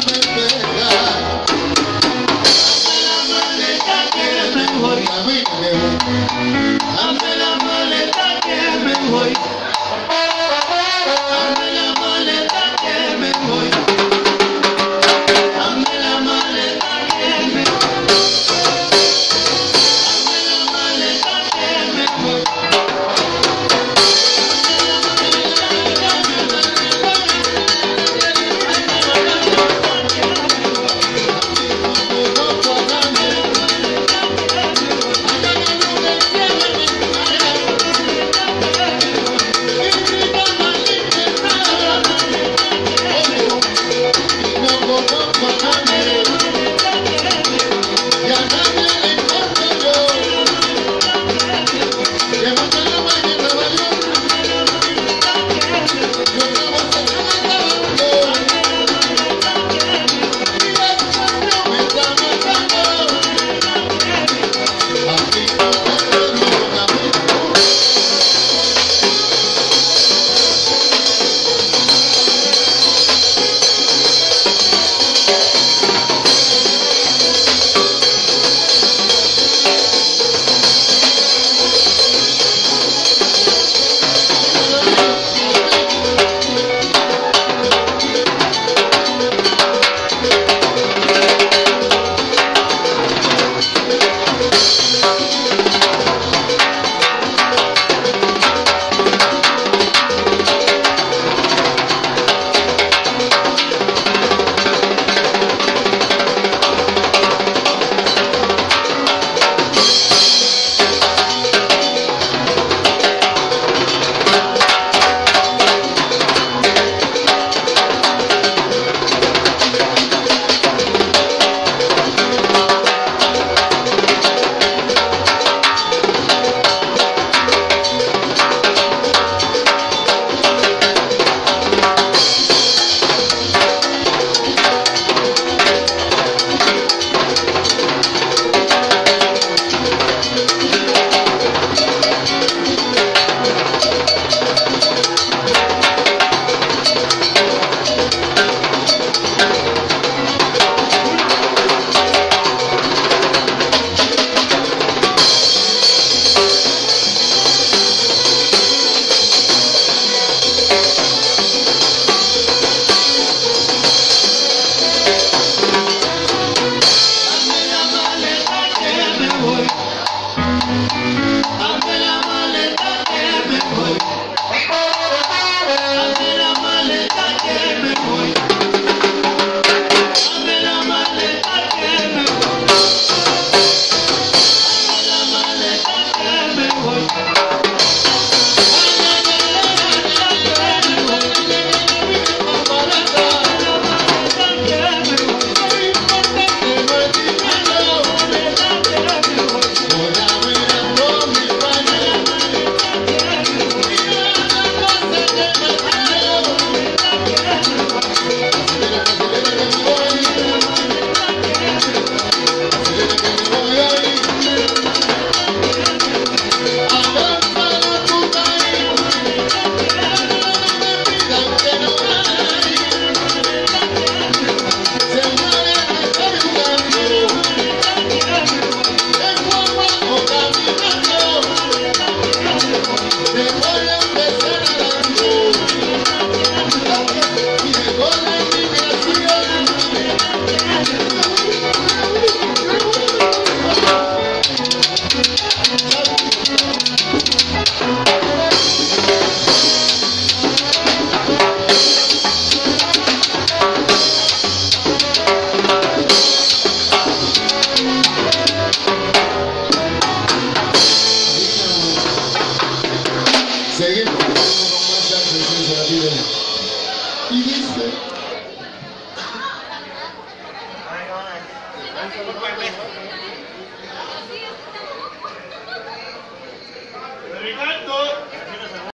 vai. Ankara Isso.